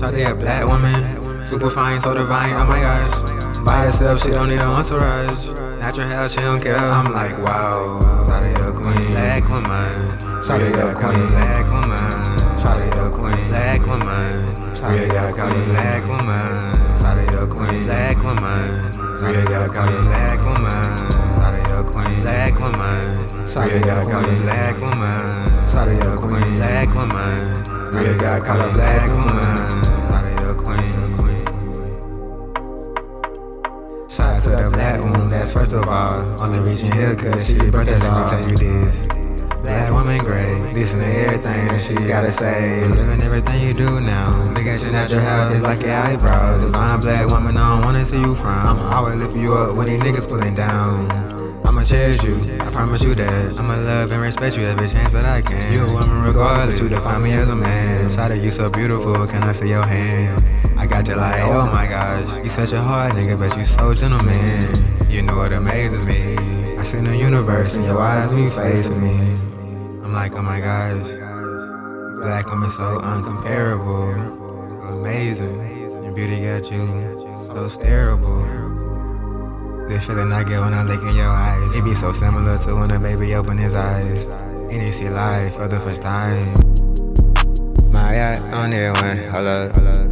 Shawty a black woman, super fine, so divine, oh my gosh. By herself, she don't need a entourage. Natural hair, she don't care. I'm like, wow. Shawty a queen, black woman. Shawty a queen, black woman. Shawty a queen, black woman. Shawty a queen, black woman. Shawty a queen, black woman. Shawty a queen, black woman. Shawty a queen, black woman. Shawty a queen, black woman. Shawty a queen, black woman. Really got call a black woman. Shawty a queen. Shout out to the black woman, that's first of all. Only reaching here cause she birthday, let me tell you this. Black woman great, listen to everything that she gotta say. Living everything you do now. Look at your natural health, it's like your eyebrows. If I'm black woman, I don't wanna see you frown. I'ma always lift you up when these niggas pulling down. I'ma cherish you, I promise you that. I'ma love and respect you every chance that I can. You a woman regardless, you define me as a man. Shawty, you so beautiful, can I see your hand? I got you like, oh my gosh. You such a hard nigga, but you so gentleman. You know what amazes me. I see the universe in your eyes when you facing me. I'm like, oh my gosh. Black woman so uncomparable. Amazing. Your beauty got you so stareable. The feeling I get when I look in your eyes. It be so similar to when a baby open his eyes. And he see life for the first time. My eye on one, hold up.